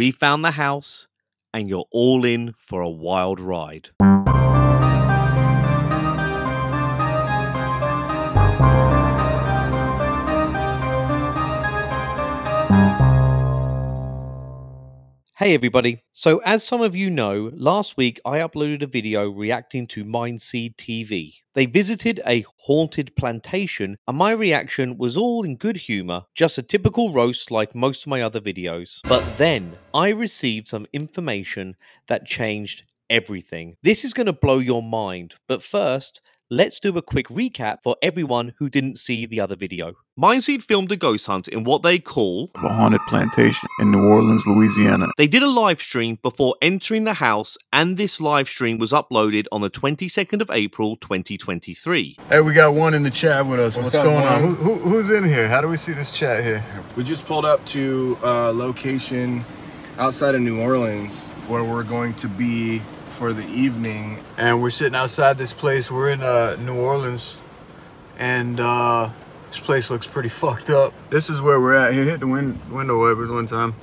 We found the house, and you're all in for a wild ride. Hey everybody. So, as some of you know, last week I uploaded a video reacting to Mindseed TV. They visited a haunted plantation, and my reaction was all in good humour, just a typical roast like most of my other videos. But then I received some information that changed everything. This is going to blow your mind, but first, let's do a quick recap for everyone who didn't see the other video. Mindseed filmed a ghost hunt in what they call a haunted plantation in New Orleans, Louisiana. They did a live stream before entering the house, and this live stream was uploaded on the 22nd of April 2023. Hey, we got one in the chat with us. What's, What's up, going on? Who, who, who's in here? How do we see this chat here? We just pulled up to a location outside of New Orleans where we're going to be for the evening. And we're sitting outside this place. We're in uh, New Orleans, and uh, this place looks pretty fucked up. This is where we're at. Here, hit the win- window wipers one time.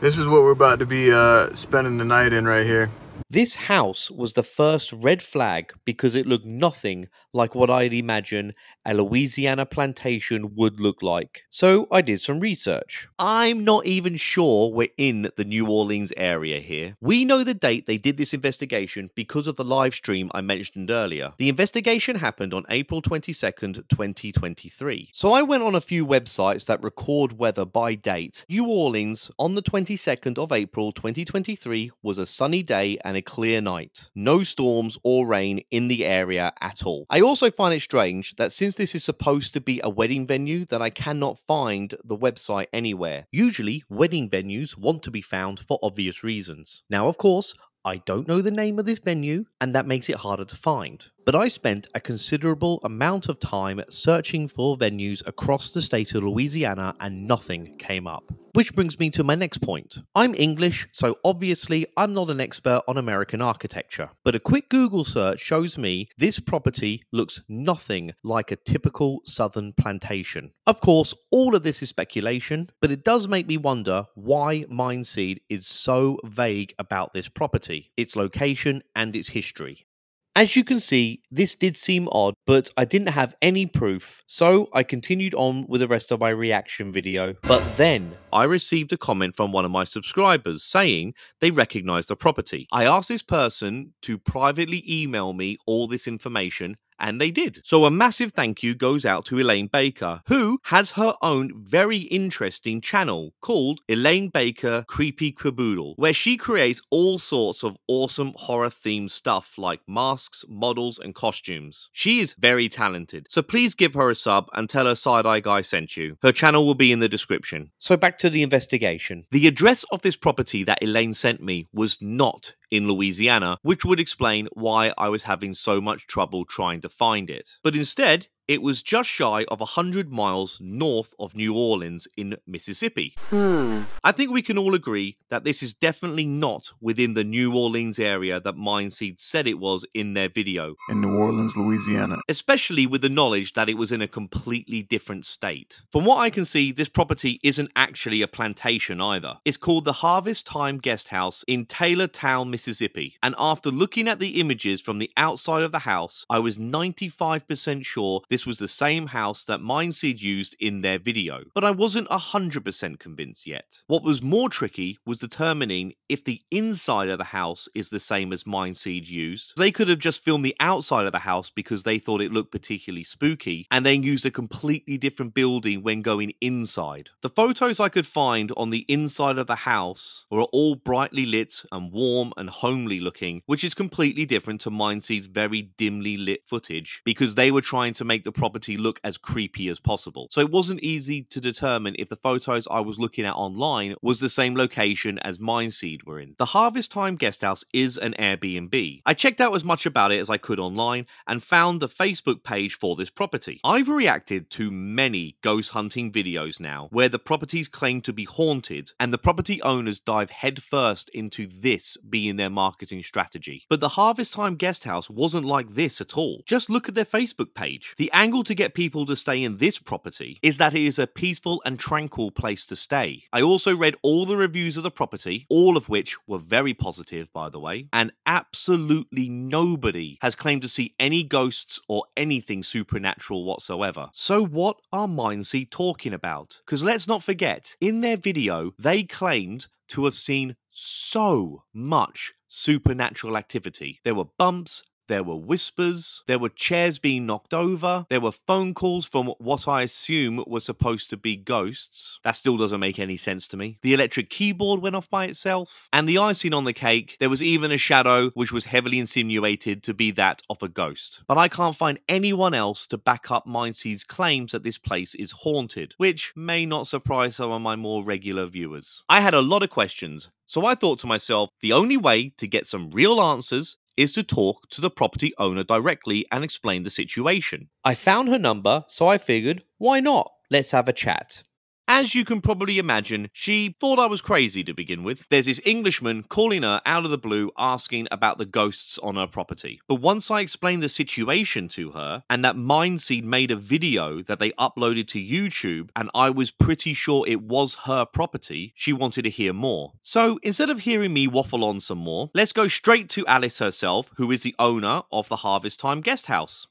This is what we're about to be uh, spending the night in right here. This house was the first red flag because it looked nothing like what I'd imagine a Louisiana plantation would look like. So I did some research. I'm not even sure we're in the New Orleans area here. We know the date they did this investigation because of the live stream I mentioned earlier. The investigation happened on April 22nd, 2023. So I went on a few websites that record weather by date. New Orleans on the 22nd of April 2023 was a sunny day and a clear night. No storms or rain in the area at all. I also find it strange that since this is supposed to be a wedding venue that I cannot find the website anywhere. Usually wedding venues want to be found for obvious reasons. Now of course, I don't know the name of this venue, and that makes it harder to find. But I spent a considerable amount of time searching for venues across the state of Louisiana and nothing came up. Which brings me to my next point. I'm English, so obviously I'm not an expert on American architecture. But a quick Google search shows me this property looks nothing like a typical southern plantation. Of course, all of this is speculation, but it does make me wonder why Mindseed is so vague about this property, its location, and its history. As you can see, this did seem odd, but I didn't have any proof, so I continued on with the rest of my reaction video. But then, I received a comment from one of my subscribers saying they recognized the property. I asked this person to privately email me all this information, and they did. So a massive thank you goes out to Elaine Baker, who has her own very interesting channel called Elaine Baker Creepy Caboodle, where she creates all sorts of awesome horror themed stuff like masks, models, and costumes. She is very talented, so please give her a sub and tell her Side Eye Guy sent you. Her channel will be in the description. So back to the investigation. The address of this property that Elaine sent me was not in Louisiana, which would explain why I was having so much trouble trying to find it. But instead, it was just shy of 100 miles north of New Orleans in Mississippi. Hmm. I think we can all agree that this is definitely not within the New Orleans area that Mindseed said it was in their video, In New Orleans, Louisiana. especially with the knowledge that it was in a completely different state. From what I can see, this property isn't actually a plantation either. It's called the Harvest Time Guest House in Tylertown, Mississippi. And after looking at the images from the outside of the house, I was 95% sure this was the same house that Mindseed used in their video. But I wasn't 100% convinced yet. What was more tricky was determining if the inside of the house is the same as Mindseed used. They could have just filmed the outside of the house because they thought it looked particularly spooky, and then used a completely different building when going inside. The photos I could find on the inside of the house were all brightly lit and warm and homely looking, which is completely different to Mindseed's very dimly lit footage because they were trying to make the property look as creepy as possible. So it wasn't easy to determine if the photos I was looking at online was the same location as Mindseed were in. The Harvest Time Guest House is an Airbnb. I checked out as much about it as I could online and found the Facebook page for this property. I've reacted to many ghost hunting videos now where the properties claim to be haunted and the property owners dive headfirst into this being their marketing strategy. But the Harvest Time Guest House wasn't like this at all. Just look at their Facebook page. The angle to get people to stay in this property is that it is a peaceful and tranquil place to stay. I also read all the reviews of the property, all of which were very positive, by the way, and absolutely nobody has claimed to see any ghosts or anything supernatural whatsoever. So, what are Mindseed talking about? Because let's not forget, in their video, they claimed to have seen so much supernatural activity. There were bumps, there were whispers, there were chairs being knocked over, there were phone calls from what I assume were supposed to be ghosts. That still doesn't make any sense to me. The electric keyboard went off by itself, and the icing on the cake, there was even a shadow which was heavily insinuated to be that of a ghost. But I can't find anyone else to back up Mindseed's claims that this place is haunted, which may not surprise some of my more regular viewers. I had a lot of questions, so I thought to myself, the only way to get some real answers is to talk to the property owner directly and explain the situation. I found her number, so I figured, why not? Let's have a chat. As you can probably imagine, she thought I was crazy to begin with. There's this Englishman calling her out of the blue asking about the ghosts on her property. But once I explained the situation to her and that Mindseed made a video that they uploaded to YouTube and I was pretty sure it was her property, she wanted to hear more. So instead of hearing me waffle on some more, let's go straight to Alice herself, who is the owner of the Harvest Time Guest House.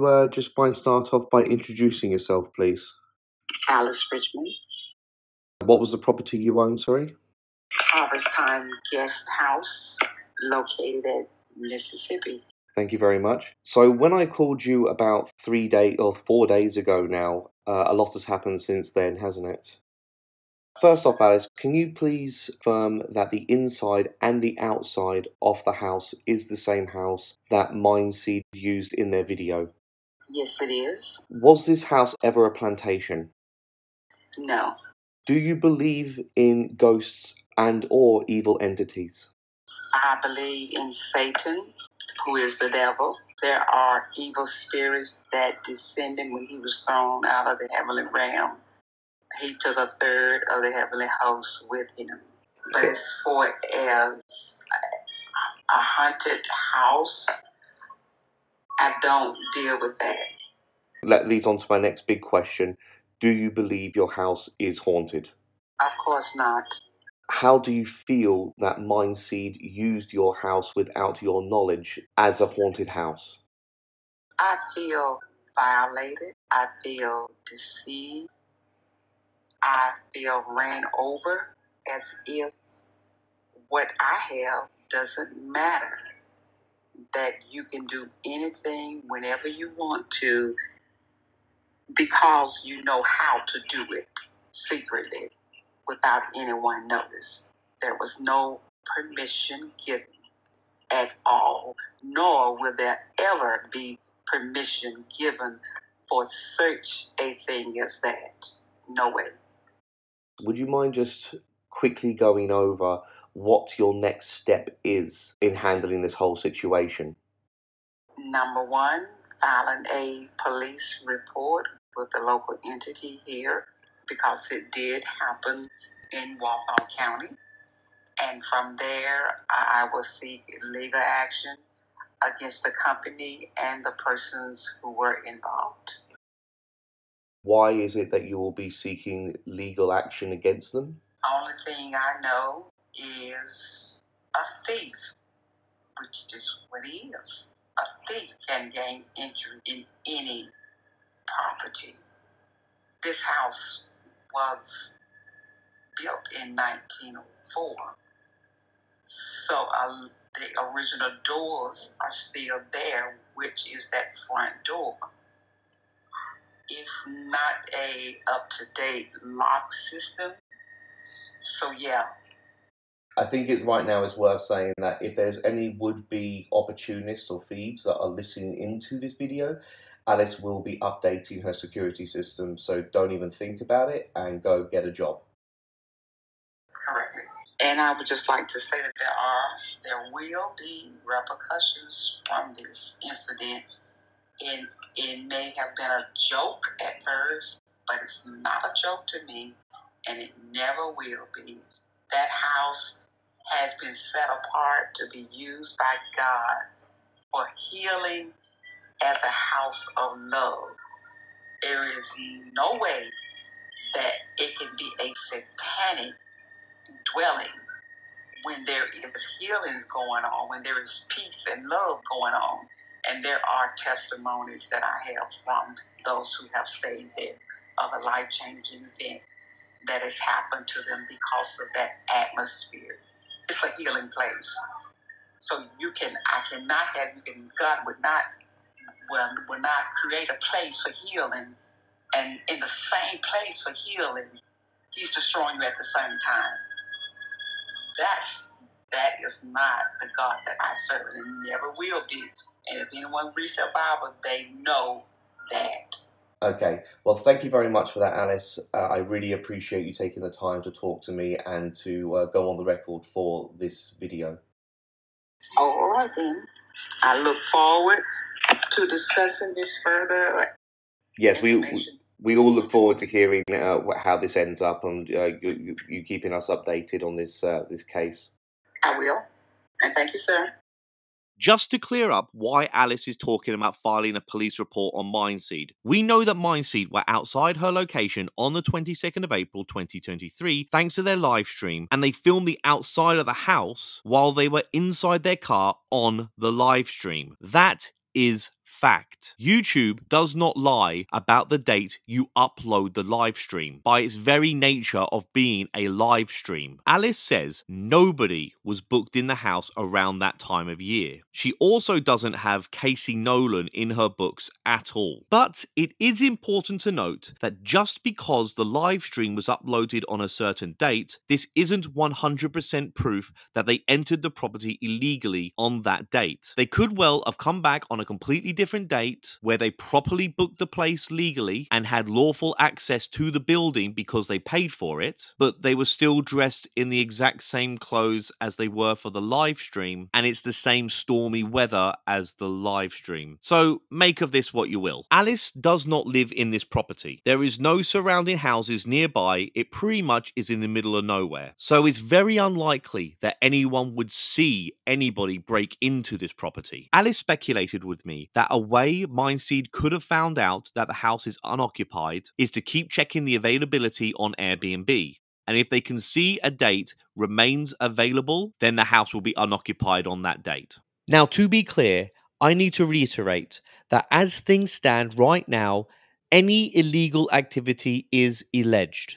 Uh, just mind start off by introducing yourself, please. Alice Richmond, What was the property you own, sorry? Harvest Time Guest House, located at Mississippi. Thank you very much. So, when I called you about three days or four days ago now, uh, a lot has happened since then, hasn't it? First off, Alice, can you please confirm that the inside and the outside of the house is the same house that Mindseed used in their video? Yes, it is. Was this house ever a plantation? No, Do you believe in ghosts and or evil entities? I believe in Satan, who is the devil. There are evil spirits that descended when he was thrown out of the heavenly realm. He took a third of the heavenly host with him. But as far as a haunted house, I don't deal with that. That leads on to my next big question. Do you believe your house is haunted? Of course not. How do you feel that Mindseed used your house without your knowledge as a haunted house? I feel violated. I feel deceived. I feel ran over as if what I have doesn't matter. That you can do anything whenever you want to because you know how to do it secretly without anyone notice. There was no permission given at all, nor will there ever be permission given for such a thing as that. No way. Would you mind just quickly going over what your next step is in handling this whole situation? Number one, filing a police report with the local entity here because it did happen in Walthall County. And from there, I I will seek legal action against the company and the persons who were involved. Why is it that you will be seeking legal action against them? Only thing I know is a thief, which is what he is. A thief can gain entry in any property. This house was built in 1904, so uh, the original doors are still there, which is that front door. It's not a up to date lock system, so yeah, I think it right now is worth saying that if there's any would be opportunists or thieves that are listening into this video, Alice will be updating her security system, so don't even think about it and go get a job. correctly. And I would just like to say that there are, there will be repercussions from this incident. It, it may have been a joke at first, but it's not a joke to me, and it never will be. That house has been set apart to be used by God for healing as a house of love. There is no way that it can be a satanic dwelling when there is healings going on, when there is peace and love going on. And there are testimonies that I have from those who have stayed there of a life changing event that has happened to them because of that atmosphere. It's a healing place. So you can, I cannot have you can, God would not, well, would not create a place for healing, and in the same place for healing, He's destroying you at the same time. That's that is not the God that I serve, and never will be. And if anyone reads their Bible, they know that. Okay. Well, thank you very much for that, Alice. Uh, I really appreciate you taking the time to talk to me and to uh, go on the record for this video. Oh, all right then. I look forward to discussing this further. Yes, we we, we all look forward to hearing uh, how this ends up and uh, you, you, you keeping us updated on this uh, this case. I will. And thank you, sir. Just to clear up why Alice is talking about filing a police report on Mindseed, we know that Mindseed were outside her location on the 22nd of April 2023 thanks to their live stream, and they filmed the outside of the house while they were inside their car on the live stream. That is fact. YouTube does not lie about the date you upload the live stream by its very nature of being a live stream. Alice says nobody was booked in the house around that time of year. She also doesn't have Casey Nolan in her books at all. But it is important to note that just because the live stream was uploaded on a certain date, this isn't 100% proof that they entered the property illegally on that date. They could well have come back on a completely different date where they properly booked the place legally and had lawful access to the building because they paid for it, but they were still dressed in the exact same clothes as they were for the live stream, and it's the same stormy weather as the live stream. So make of this what you will. Alice does not live in this property. There is no surrounding houses nearby. It pretty much is in the middle of nowhere. So it's very unlikely that anyone would see anybody break into this property. Alice speculated with me that a way Mindseed could have found out that the house is unoccupied is to keep checking the availability on Airbnb. And if they can see a date remains available, then the house will be unoccupied on that date. Now, to be clear, I need to reiterate that as things stand right now, any illegal activity is alleged.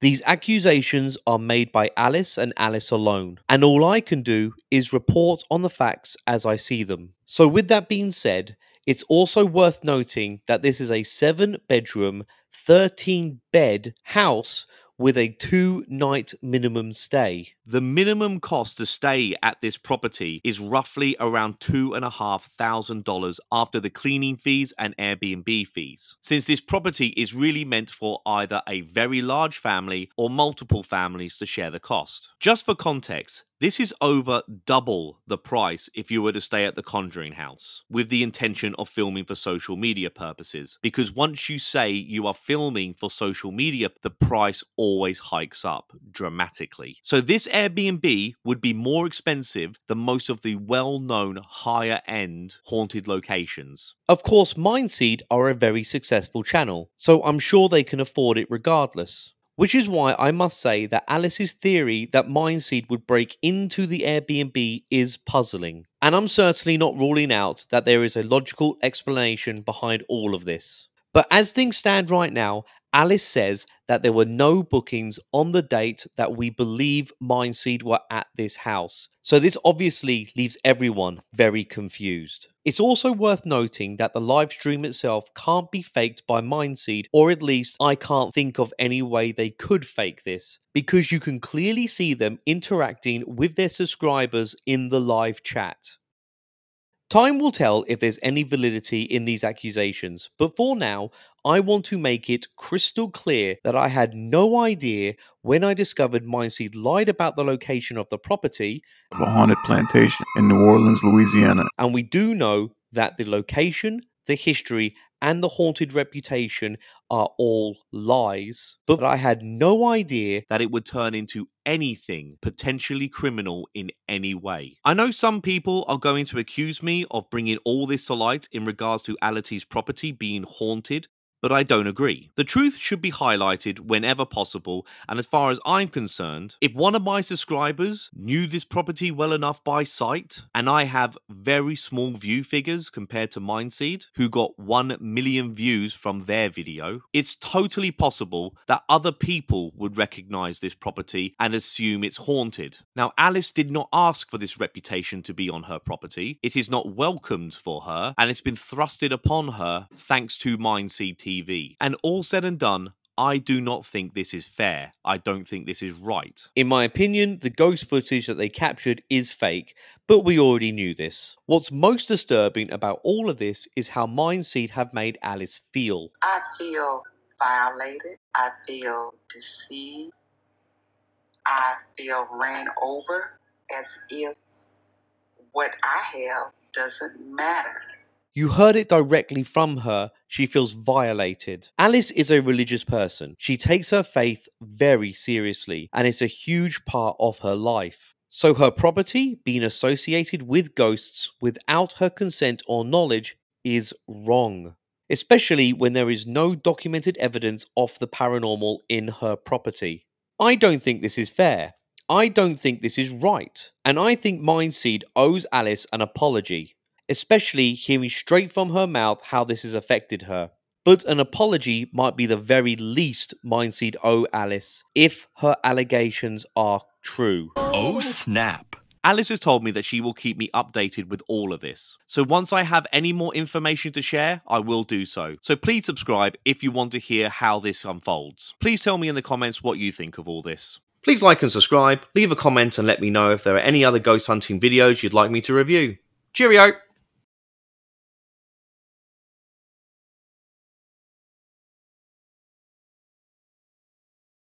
These accusations are made by Alice and Alice alone, and all I can do is report on the facts as I see them. So, with that being said, it's also worth noting that this is a seven bedroom, 13 bed house with a two night minimum stay. The minimum cost to stay at this property is roughly around two and a half thousand dollars after the cleaning fees and Airbnb fees. Since this property is really meant for either a very large family or multiple families to share the cost. Just for context, this is over double the price if you were to stay at the Conjuring House with the intention of filming for social media purposes. Because once you say you are filming for social media, the price always hikes up dramatically. So, this Airbnb would be more expensive than most of the well known higher end haunted locations. Of course, Mindseed are a very successful channel, so I'm sure they can afford it regardless. Which is why I must say that Alice's theory that Mindseed would break into the Airbnb is puzzling. And I'm certainly not ruling out that there is a logical explanation behind all of this. But as things stand right now, Alice says that there were no bookings on the date that we believe Mindseed were at this house. So this obviously leaves everyone very confused. It's also worth noting that the live stream itself can't be faked by Mindseed, or at least I can't think of any way they could fake this, because you can clearly see them interacting with their subscribers in the live chat. Time will tell if there's any validity in these accusations, but for now, I want to make it crystal clear that I had no idea when I discovered Mindseed lied about the location of the property, of a haunted plantation in New Orleans, Louisiana. and we do know that the location, the history, and the haunted reputation are all lies, but I had no idea that it would turn into anything potentially criminal in any way. I know some people are going to accuse me of bringing all this to light in regards to Alice's property being haunted, but I don't agree. The truth should be highlighted whenever possible, and as far as I'm concerned, if one of my subscribers knew this property well enough by sight, and I have very small view figures compared to Mindseed, who got 1 million views from their video, it's totally possible that other people would recognize this property and assume it's haunted. Now, Alice did not ask for this reputation to be on her property, it is not welcomed for her, and it's been thrusted upon her thanks to Mindseed TV. TV. And all said and done, I do not think this is fair. I don't think this is right. In my opinion, the ghost footage that they captured is fake, but we already knew this. What's most disturbing about all of this is how Mindseed have made Alice feel. I feel violated. I feel deceived. I feel ran over as if what I have doesn't matter. You heard it directly from her. She feels violated. Alice is a religious person. She takes her faith very seriously, and it's a huge part of her life. So, her property being associated with ghosts without her consent or knowledge is wrong, especially when there is no documented evidence of the paranormal in her property. I don't think this is fair. I don't think this is right. And I think Mindseed owes Alice an apology especially hearing straight from her mouth how this has affected her. But an apology might be the very least Mindseed owe Alice if her allegations are true. Oh, snap. Alice has told me that she will keep me updated with all of this. So once I have any more information to share, I will do so. So please subscribe if you want to hear how this unfolds. Please tell me in the comments what you think of all this. Please like and subscribe, leave a comment and let me know if there are any other ghost hunting videos you'd like me to review. Cheerio!